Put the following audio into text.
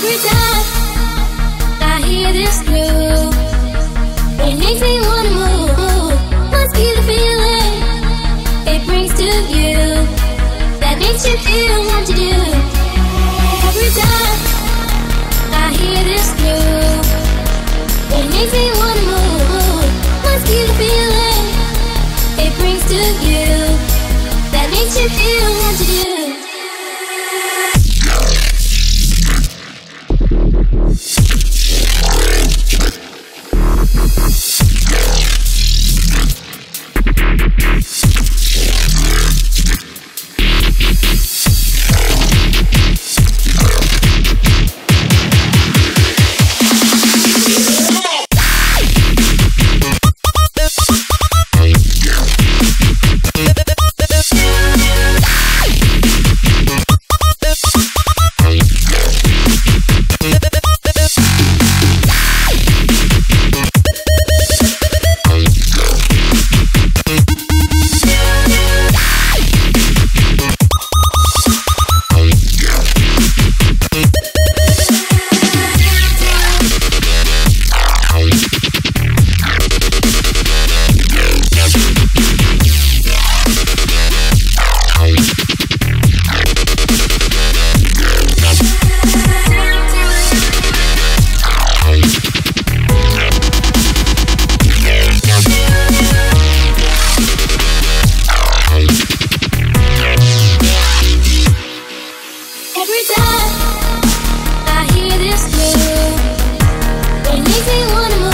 Every time I hear this it makes me wanna move. Must be the feeling it brings to you that makes you feel what do. Every time I hear this it makes me wanna move. Must be the feeling it brings to you. time I hear this tune, it makes me wanna.